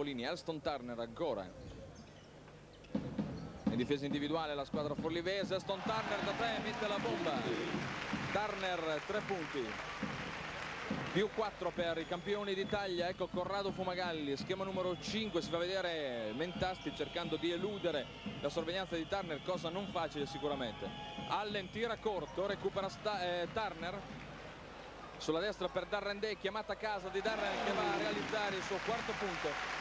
Scavolini, Elston Turner ancora. In difesa individuale la squadra forlivese, Elston Turner da tre mette la bomba. Turner tre punti. Più 4 per i campioni d'Italia, ecco Corrado Fumagalli, schema numero 5, si fa vedere Mentasti cercando di eludere la sorveglianza di Turner, cosa non facile sicuramente. Allen tira corto, recupera Sta eh, Turner, sulla destra per Darren Day, chiamata a casa di Darren che va a realizzare il suo quarto punto.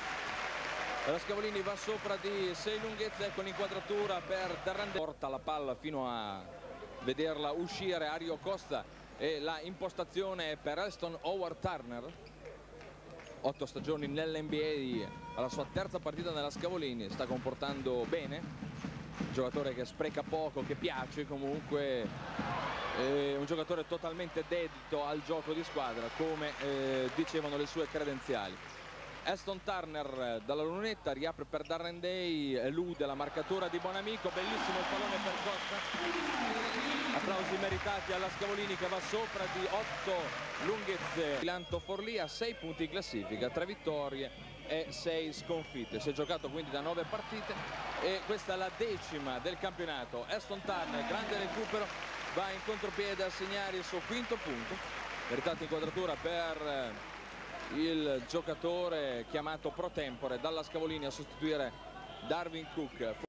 La Scavolini va sopra di 6 lunghezze, ecco l'inquadratura per Darren Day. Porta la palla fino a vederla uscire Ario Costa e la impostazione per Elston Howard Turner. Otto stagioni nell'NBA, alla sua terza partita nella Scavolini, sta comportando bene. Giocatore che spreca poco, che piace comunque eh, un giocatore totalmente dedito al gioco di squadra come eh, dicevano le sue credenziali Aston Turner dalla lunetta riapre per Darren Day elude la marcatura di Bonamico bellissimo il pallone per Costa. Applausi meritati alla Scavolini che va sopra di 8 lunghezze. Milanto Forlì a 6 punti in classifica 3 vittorie e 6 sconfitte. Si è giocato quindi da 9 partite e questa è la decima del campionato. Aston Turner grande recupero va in contropiede a segnare il suo quinto punto. Meritata inquadratura per eh, il giocatore chiamato pro tempore. Dalla Scavolini a sostituire Darwin Cook